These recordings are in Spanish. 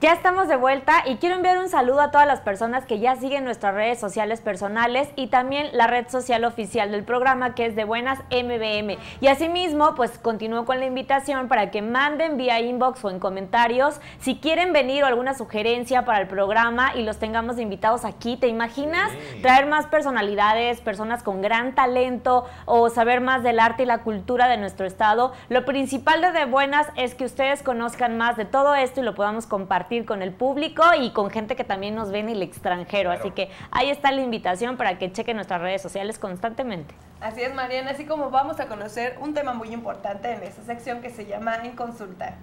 Ya estamos de vuelta y quiero enviar un saludo a todas las personas que ya siguen nuestras redes sociales personales y también la red social oficial del programa que es de Buenas MBM. Y asimismo, pues continúo con la invitación para que manden vía inbox o en comentarios si quieren venir o alguna sugerencia para el programa y los tengamos invitados aquí. ¿Te imaginas traer más personalidades, personas con gran talento o saber más del arte y la cultura de nuestro estado? Lo principal de De Buenas es que ustedes conozcan más de todo esto y lo podamos compartir con el público y con gente que también nos ve en el extranjero. Así que ahí está la invitación para que chequen nuestras redes sociales constantemente. Así es, Mariana, así como vamos a conocer un tema muy importante en esta sección que se llama En Consulta.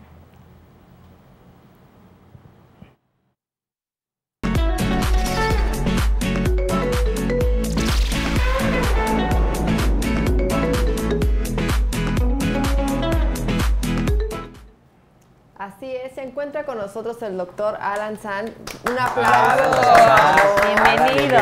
Encuentra con nosotros el doctor Alan San. Un aplauso. Bienvenido.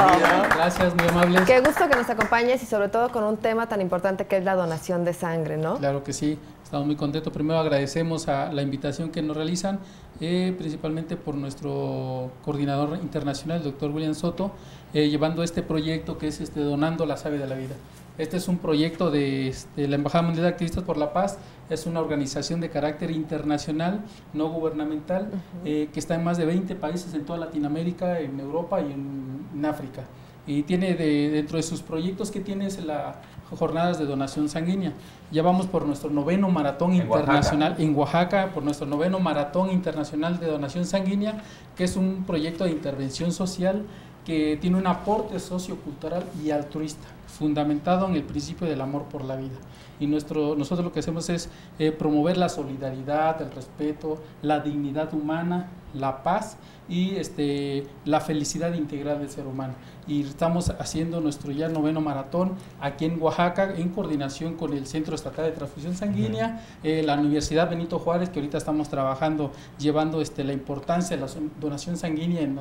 Gracias, muy amable. Qué gusto que nos acompañes y sobre todo con un tema tan importante que es la donación de sangre, ¿no? Claro que sí, estamos muy contentos. Primero agradecemos a la invitación que nos realizan, eh, principalmente por nuestro coordinador internacional, el doctor William Soto, eh, llevando este proyecto que es este, Donando la Savia de la Vida. Este es un proyecto de, este, la Embajada Mundial de Activistas por la Paz, es una organización de carácter internacional, no gubernamental, eh, que está en más de 20 países en toda Latinoamérica, en Europa y en, África. Y tiene dentro de sus proyectos que tiene es la jornadas de donación sanguínea. Ya vamos por nuestro noveno maratón internacional en Oaxaca, por nuestro noveno maratón internacional de donación sanguínea, que es un proyecto de intervención social que tiene un aporte sociocultural y altruista fundamentado en el principio del amor por la vida. Y nuestro, nosotros lo que hacemos es eh, promover la solidaridad, el respeto, la dignidad humana, la paz y este, la felicidad integral del ser humano. Y estamos haciendo nuestro ya noveno maratón aquí en Oaxaca en coordinación con el Centro Estatal de Transfusión Sanguínea, eh, la Universidad Benito Juárez, que ahorita estamos trabajando, llevando este, la importancia de la donación sanguínea en,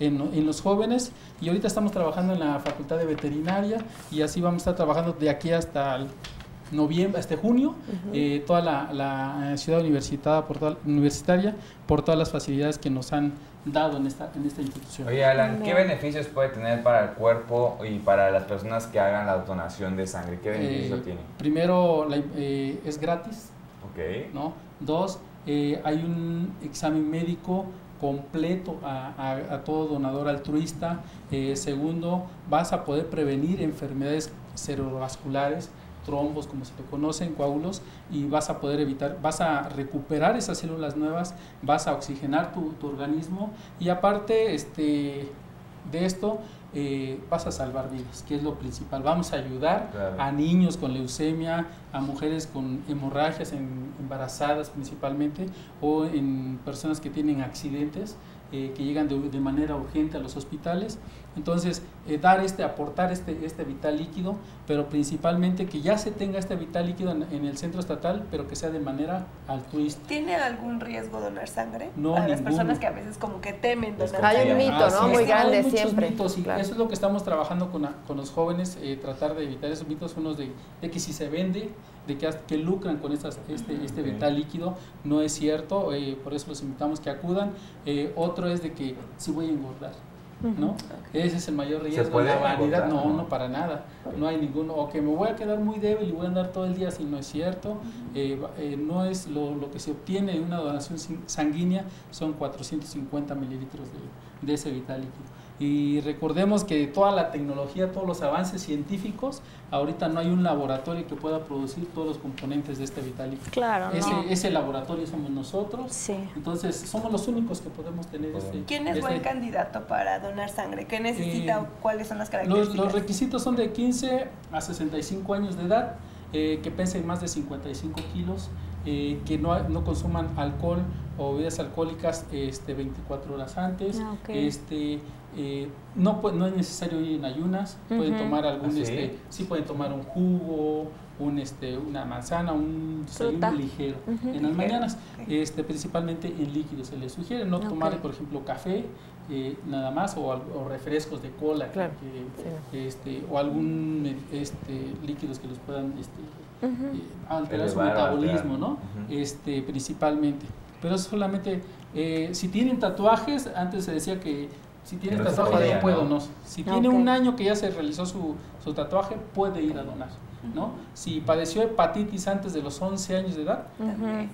en, los jóvenes, y ahorita estamos trabajando en la Facultad de Veterinaria, y así vamos a estar trabajando de aquí hasta el noviembre, este junio, eh, toda la, ciudad universitaria por, toda, universitaria por todas las facilidades que nos han dado en esta, en esta institución. Oye, Alan, ¿qué beneficios puede tener para el cuerpo y para las personas que hagan la donación de sangre? ¿Qué beneficios eh, tiene? Primero, eh, es gratis. Ok. ¿no? Dos, hay un examen médico completo a, todo donador altruista. segundo, vas a poder prevenir enfermedades cerebrovasculares trombos, como se le conocen, coágulos, y vas a poder evitar, vas a recuperar esas células nuevas, vas a oxigenar tu, tu organismo y aparte este, de esto eh, vas a salvar vidas, que es lo principal. Vamos a ayudar a niños con leucemia, a mujeres con hemorragias embarazadas principalmente, o en personas que tienen accidentes eh, que llegan de, de, manera urgente a los hospitales. Entonces, eh, dar este, aportar este, este vital líquido, pero principalmente que ya se tenga este vital líquido en, el centro estatal, pero que sea de manera altruista. ¿Tiene algún riesgo donar sangre? No, Para las personas que a veces como que temen donar Hay un mito, ¿no? Muy grande siempre. Mitos, y Eso es lo que estamos trabajando con, con los jóvenes, eh, tratar de evitar esos mitos, unos de, de que si se vende, de que, que lucran con estas, este, este vital líquido, no es cierto, eh, por eso los invitamos que acudan. otro es de que si voy a engordar. ¿No? Ese es el mayor riesgo. la vanidad, no, no, para nada. No hay ninguno. O que me voy a quedar muy débil y voy a andar todo el día si no es cierto. Eh, eh, no es lo, lo, que se obtiene en una donación sanguínea, son 450 mililitros de, de ese vital líquido. Y recordemos que toda la tecnología, todos los avances científicos, ahorita no hay un laboratorio que pueda producir todos los componentes de este vital Claro. Ese, ese laboratorio somos nosotros. Sí. Entonces, somos los únicos que podemos tener este. ¿Quién es buen este candidato para donar sangre? ¿Qué necesita Eh, cuáles son las características? Los, los requisitos son de 15 a 65 años de edad, eh, que pesen más de 55 kilos, eh, que no, no consuman alcohol o bebidas alcohólicas este, 24 horas antes. Ah, este, eh, no, no es necesario ir en ayunas, pueden tomar algún, ¿Ah, sí? este, sí pueden tomar un jugo, un, este, una manzana, un desayuno ligero en las Ligero, mañanas, este, principalmente en líquidos. Se les sugiere no Ok. tomar, por ejemplo, café eh, nada más o, refrescos de cola que- Claro, que, este, o algún este, líquidos que los puedan este, eh, alterar su metabolismo, alterar. ¿no? Este, principalmente. Pero es solamente, eh, si tienen tatuajes, antes se decía que si tiene No se tatuaje podía, ya puede ¿no? donar. Si tiene un año que ya se realizó su, su tatuaje, puede ir a donar. ¿no? Si padeció hepatitis antes de los 11 años de edad,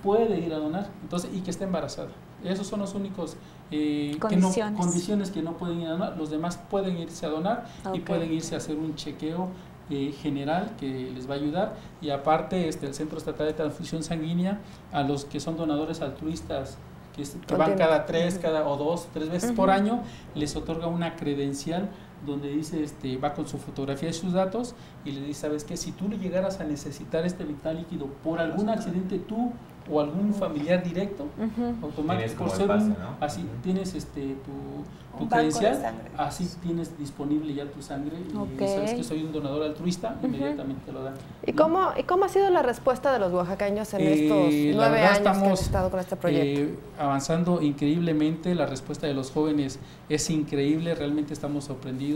puede ir a donar. Entonces, y que esté embarazada. Esos son los únicos eh, Condiciones. Que no, condiciones que no pueden ir a donar. Los demás pueden irse a donar y pueden irse a hacer un chequeo eh, general que les va a ayudar. Y aparte, este, el Centro Estatal de Transfusión Sanguínea, a los que son donadores altruistas, que, van cada tres, cada o dos, tres veces por año, les otorga una credencial donde dice, este, va con su fotografía y sus datos y le dice, ¿sabes qué? Si tú le llegaras a necesitar este vital líquido por algún accidente tú o algún familiar directo, Ujú. automático Tienes por ser el pase, un- ¿no? así tienes este tu, tu credencial sangre. así tienes disponible ya tu sangre y sabes que soy un donador altruista inmediatamente te lo dan ¿Y cómo, ¿Y cómo ha sido la respuesta de los oaxaqueños en Eh, estos la nueve verdad años que han estamos, estado con este proyecto? eh, avanzando increíblemente, la respuesta de los jóvenes es increíble, realmente estamos sorprendidos,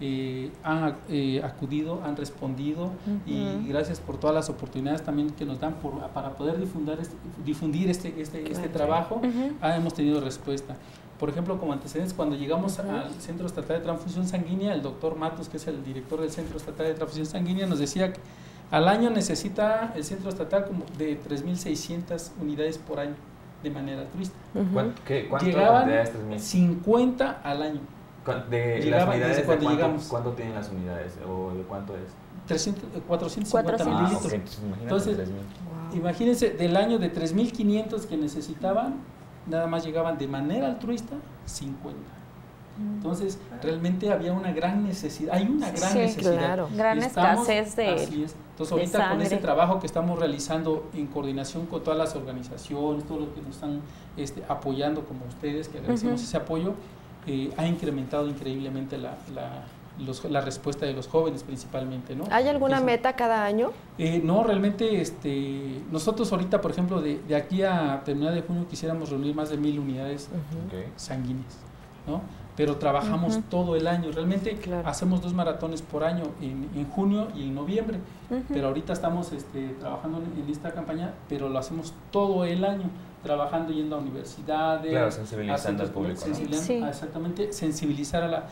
eh, han eh, acudido, han respondido y gracias por todas las oportunidades también que nos dan por, para poder difundir este, difundir este, este, este trabajo, ah, hemos tenido respuesta. Por ejemplo, como antecedentes, cuando llegamos al Centro Estatal de Transfusión Sanguínea, el doctor Matos, que es el director del Centro Estatal de Transfusión Sanguínea, nos decía que al año necesita el centro estatal como de 3.600 unidades por año de manera altruista. ¿Cuánto, qué, cuánto Llegaban cantidad es 3.000? 50 al año. ¿Cuán- De las Llegaban unidades, cuando cuánto, llegamos. ¿cuánto tienen las unidades? ¿O de cuánto es? 300, eh, 450 400. Ah, mililitros. entonces imagínate Entonces, 3.000. Wow. Imagínense, del año de 3.500 que necesitaban, nada más llegaban de manera altruista 50. Entonces, realmente había una gran necesidad, hay una gran Sí, necesidad. claro. Gran Estamos- escasez de- Así es. Entonces, ahorita con este trabajo que estamos realizando en coordinación con todas las organizaciones, todos los que nos están este, apoyando como ustedes, que agradecemos Ujú. ese apoyo, eh, ha incrementado increíblemente la, la, los- la respuesta de los jóvenes principalmente. ¿no? ¿Hay alguna Eso. meta cada año? Eh, no, realmente este, nosotros ahorita, por ejemplo, de, de aquí a terminar de junio quisiéramos reunir más de mil unidades Ok. sanguíneas, ¿no? Pero trabajamos Ujú. todo el año, realmente Claro. hacemos dos maratones por año en, en junio y en noviembre, pero ahorita estamos este, trabajando en, en esta campaña, pero lo hacemos todo el año, trabajando yendo a universidades, Claro, a sensibilizando al centros- público, Sí. ah, exactamente, sensibilizar a la,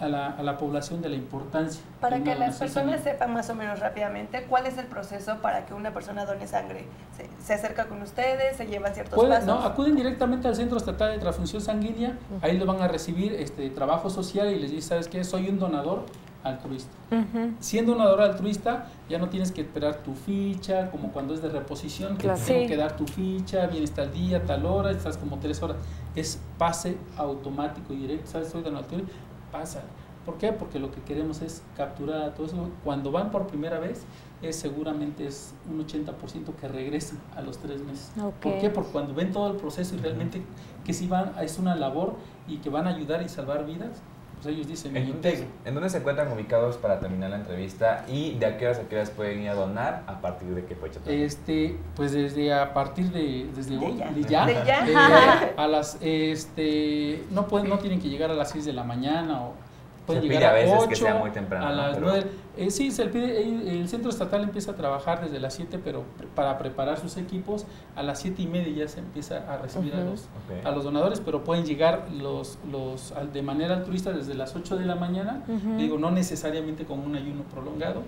a, la, a la población de la importancia. Para que las personas sepan más o menos rápidamente cuál es el proceso para que una persona done sangre. Se, se acerca con ustedes, se llevan ciertos Pueden, pasos. no, acuden directamente al Centro Estatal de Transfusión Sanguínea, ahí lo van a recibir este trabajo social y les dice, ¿sabes qué? Soy un donador altruista. Siendo un donador altruista, ya no tienes que esperar tu ficha, como cuando es de reposición, que Claro. te tengo Sí. que dar tu ficha, vienes tal día, tal hora, estás como tres horas. Es pase automático y directo, ¿sabes? Soy donador altruista, pasa. ¿Por qué? Porque lo que queremos es capturar a todo eso. Cuando van por primera vez, es seguramente es un 80% que regresen a los tres meses. ¿Por qué? Porque cuando ven todo el proceso y realmente que sí van, es una labor y que van a ayudar y salvar vidas, pues ellos dicen, ¿En dónde, integro. en dónde se encuentran ubicados para terminar la entrevista y de a qué horas a qué horas pueden ir a donar a partir de qué fecha? también? Este, pues desde a partir de desde De hoy, ya. de ya, De ya. eh, a las este no pueden no tienen que llegar a las 6 de la mañana o pueden Se pide llegar a veces que 8, sea muy temprano, a las Pero- 9. Eh, sí, se le pide el, el centro estatal empieza a trabajar desde las 7, pero pre- para preparar sus equipos a las 7 y media ya se empieza a recibir a los a los donadores, pero pueden llegar los, los al- de manera altruista desde las 8 de la mañana, digo, no necesariamente con un ayuno prolongado,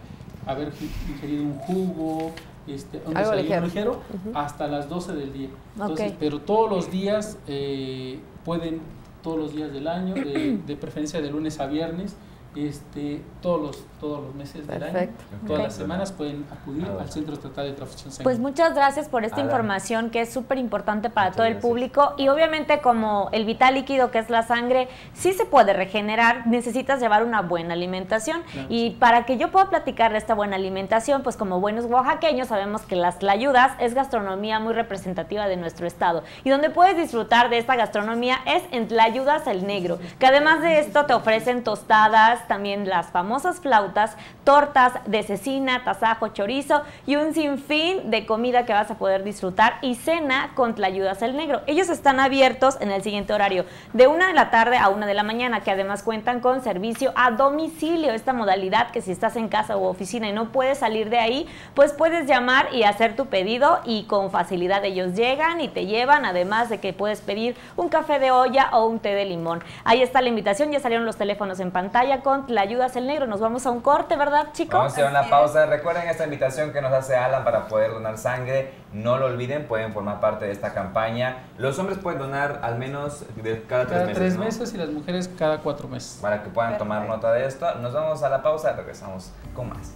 haber ingerido un jugo, este, un Algo desayuno ligero. hasta las 12 del día. Entonces, pero todos los días eh, pueden, todos los días del año, de, de preferencia de lunes a viernes, este, todos los todos los meses del año, todas las semanas pueden acudir Ah, al Centro Estatal de Transfusión Sanguínea. Pues muchas gracias por esta información que es súper importante para Muchas todo el público y obviamente como el vital líquido que es la sangre sí se puede regenerar, necesitas llevar una buena alimentación. Claro. y para que yo pueda platicar de esta buena alimentación, pues como buenos oaxaqueños sabemos que las tlayudas es gastronomía muy representativa de nuestro estado. Y donde puedes disfrutar de esta gastronomía es en Tlayudas el Negro, que además de esto te ofrecen tostadas, también las famosas flautas, tortas de cecina, tasajo, chorizo y un sinfín de comida que vas a poder disfrutar y cena con Tlayudas el Negro. Ellos están abiertos en el siguiente horario, de una de la tarde a una de la mañana, que además cuentan con servicio a domicilio, esta modalidad que si estás en casa o oficina y no puedes salir de ahí, pues puedes llamar y hacer tu pedido y con facilidad ellos llegan y te llevan, además de que puedes pedir un café de olla o un té de limón. Ahí está la invitación, ya salieron los teléfonos en pantalla con La Ayudas el Negro. Nos vamos a un corte, ¿verdad, chicos? Vamos a hacer una pausa. Recuerden esta invitación que nos hace Alan para poder donar sangre. No lo olviden, pueden formar parte de esta campaña. Los hombres pueden donar al menos de cada, Cada tres meses. tres ¿no? meses y las mujeres cada cuatro meses. Para que puedan tomar nota de esto. Nos vamos a la pausa, regresamos con más.